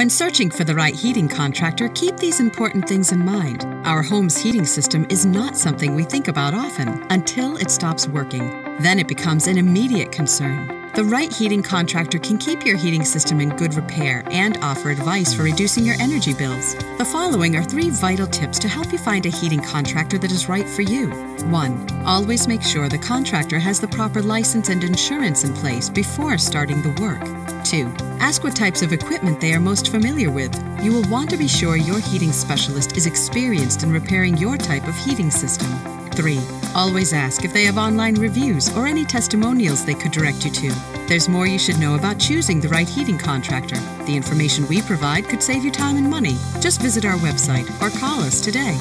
When searching for the right heating contractor, keep these important things in mind. Our home's heating system is not something we think about often until it stops working. Then it becomes an immediate concern. The right heating contractor can keep your heating system in good repair and offer advice for reducing your energy bills. The following are three vital tips to help you find a heating contractor that is right for you. 1. Always make sure the contractor has the proper license and insurance in place before starting the work. 2. Ask what types of equipment they are most familiar with. You will want to be sure your heating specialist is experienced in repairing your type of heating system. 3. Always ask if they have online reviews or any testimonials they could direct you to. There's more you should know about choosing the right heating contractor. The information we provide could save you time and money. Just visit our website or call us today.